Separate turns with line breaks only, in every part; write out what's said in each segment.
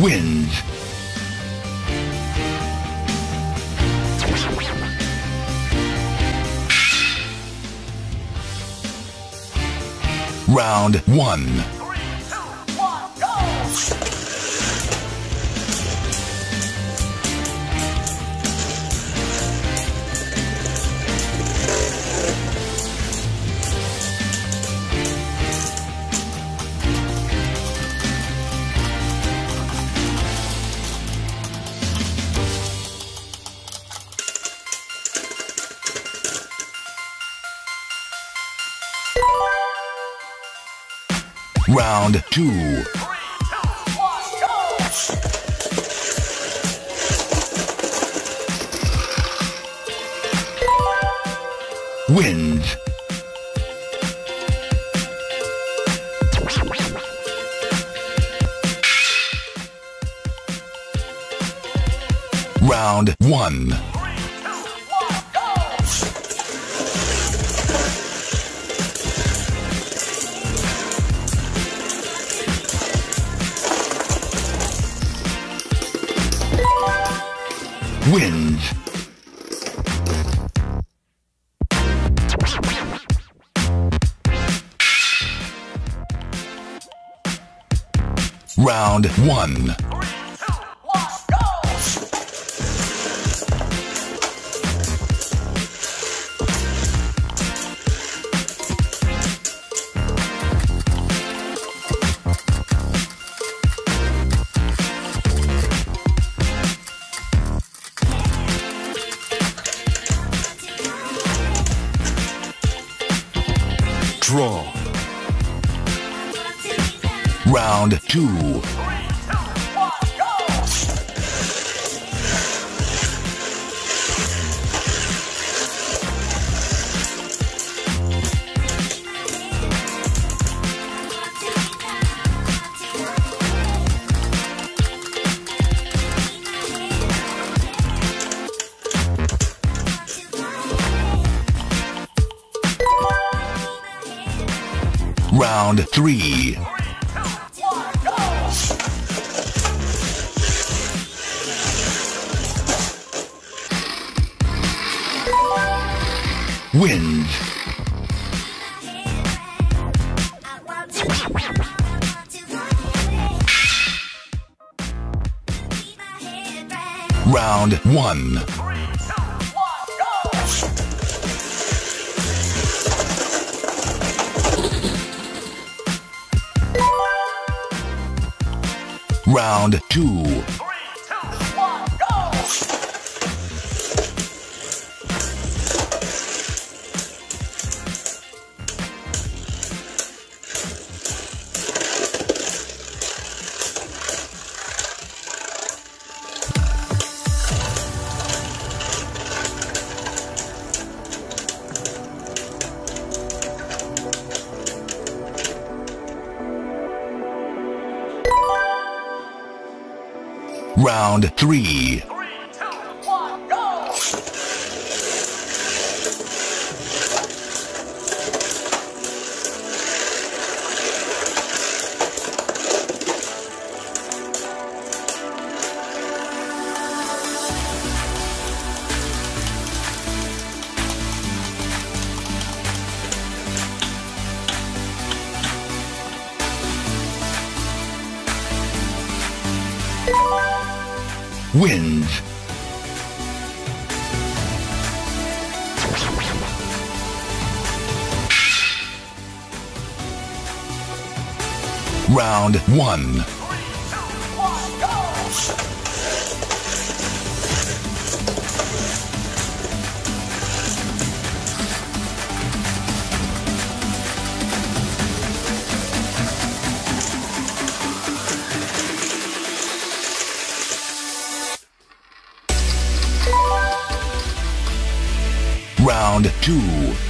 Wins. Round one. Round two. Wins. Round one. wins. Round
1.
Round three. Wins. Round one. Round two. Round
3.
wins. Round
1
Round 2.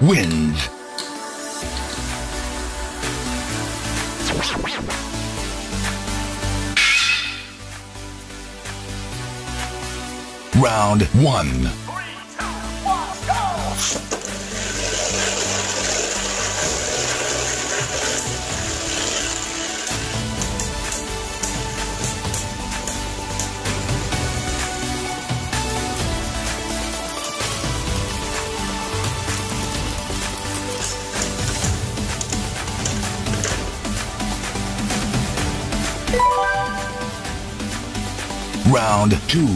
wins. Round
1
Round two.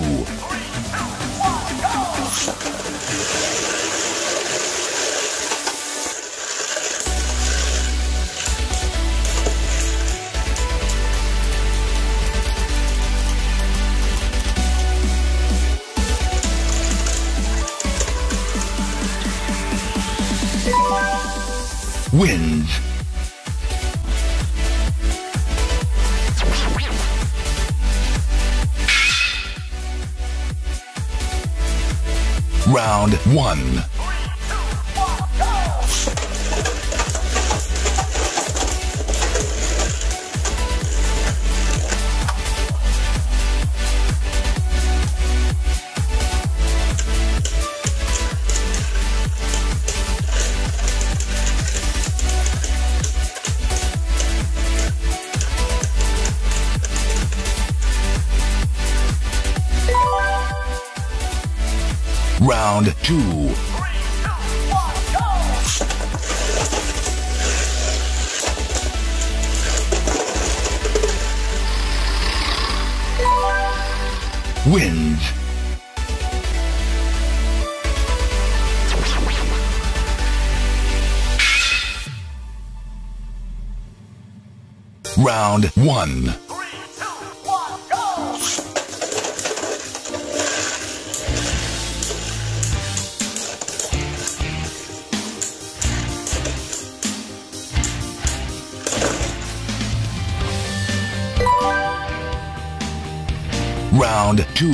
Three,
Round one. Round two. Wins. Round
1.
Round two.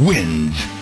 Wins.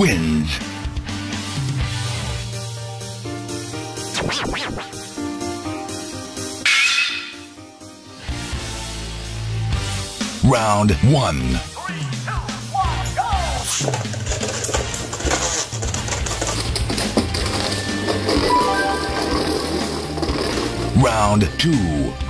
wins. Round 1.
Three, two, one!
Round
two,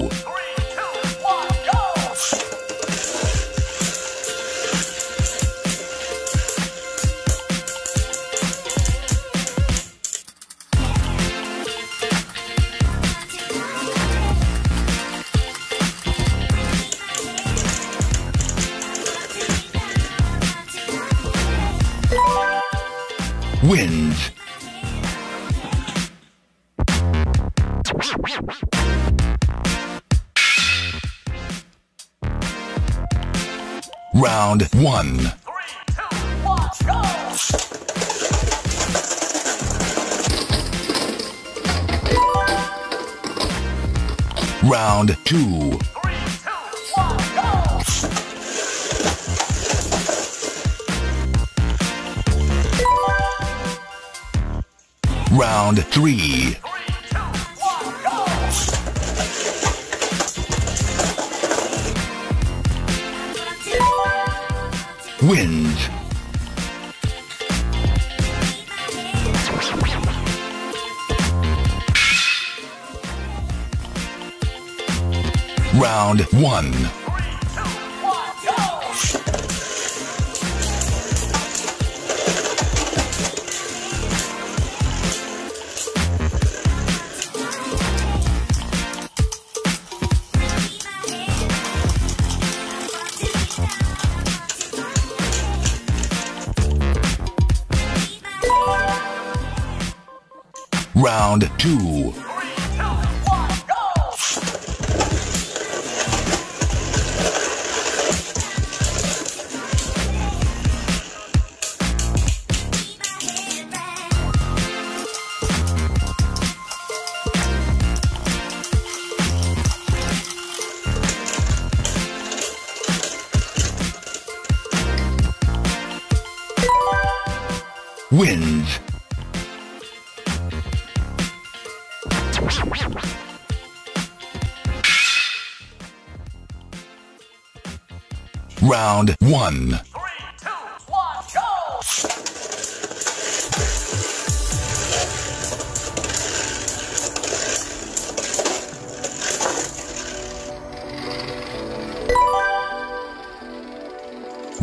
wins. Round 1.
Three, two, one!
Round 2. Round 3.
Three, one,
wins. Round 1. Round 2.
Three, two,
wins. Round 1.
Three, two, one, go!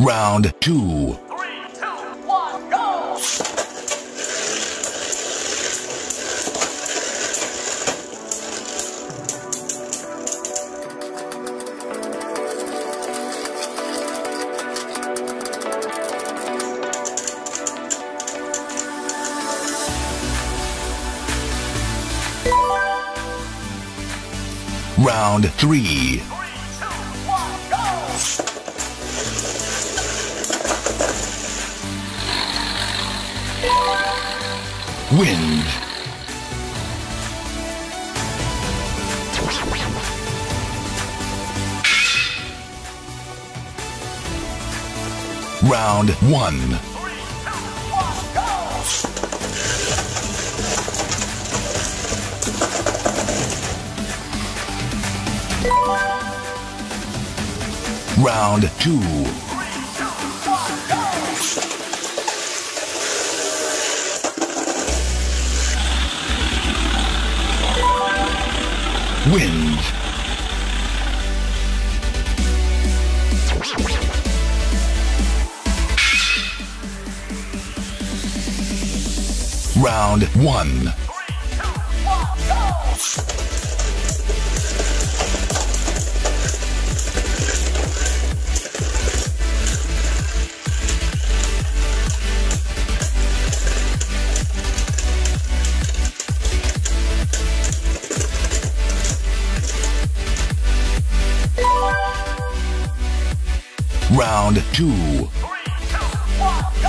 Round 2.
Three, two, one, go!
Round three. Wind. Round one. Round two. Wind. Round one.
Three, two, one,
two.
Three, two, one, go!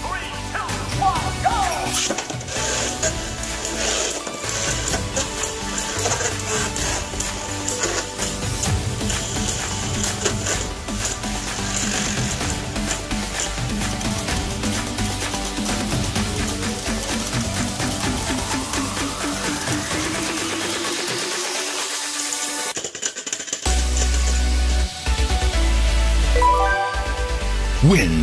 Wind.